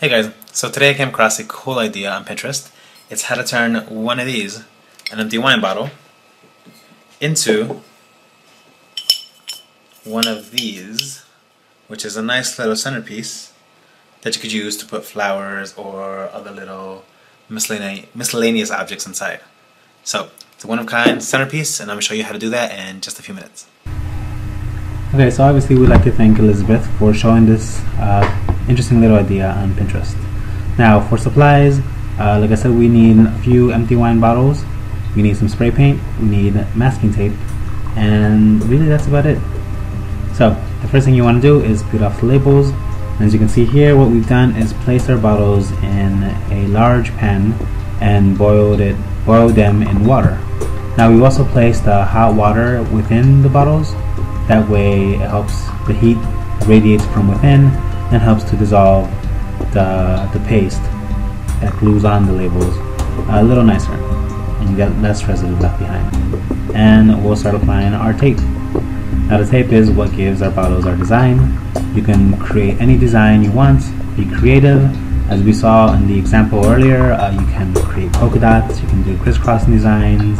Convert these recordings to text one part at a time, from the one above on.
Hey guys, so today I came across a cool idea on Pinterest. It's how to turn one of these, an empty wine bottle, into one of these, which is a nice little centerpiece that you could use to put flowers or other little miscellaneous, objects inside. So, it's a one-of-kind centerpiece, and I'm going to show you how to do that in just a few minutes. Okay, so obviously we'd like to thank Elizabeth for showing this uh, interesting little idea on Pinterest. Now, for supplies, uh, like I said, we need a few empty wine bottles, we need some spray paint, we need masking tape, and really that's about it. So, the first thing you want to do is peel off the labels. As you can see here, what we've done is place our bottles in a large pan and boiled it, boiled them in water. Now we've also placed the hot water within the bottles that way it helps the heat radiates from within and helps to dissolve the, the paste that glues on the labels a little nicer and you get less residue left behind. And we'll start applying our tape. Now the tape is what gives our bottles our design. You can create any design you want, be creative. As we saw in the example earlier, uh, you can create polka dots, you can do crisscrossing designs,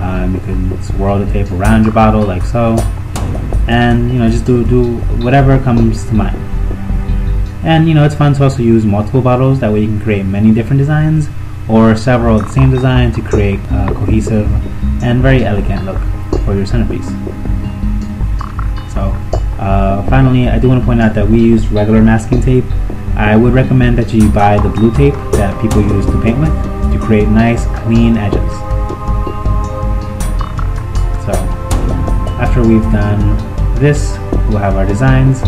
um, you can swirl the tape around your bottle like so and you know just do do whatever comes to mind and you know it's fun to also use multiple bottles. That way you can create many different designs or several of the same design to create a cohesive and very elegant look for your centerpiece. So uh, finally I do want to point out that we use regular masking tape. I would recommend that you buy the blue tape that people use to paint with to create nice clean edges. So after we've done this we'll have our designs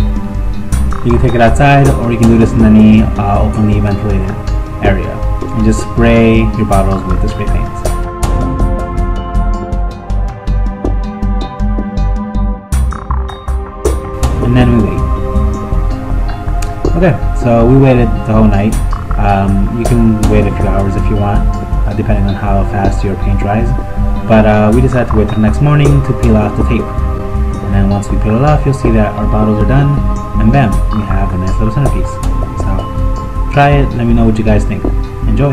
you can take it outside or you can do this in any uh, openly ventilated area. And just spray your bottles with the spray paint. and then we wait. Okay so we waited the whole night. Um, you can wait a few hours if you want uh, depending on how fast your paint dries. But uh, we decided to wait till the next morning to peel off the tape and then once we peel it off, you'll see that our bottles are done, and bam, we have a nice little centerpiece. So try it, let me know what you guys think. Enjoy!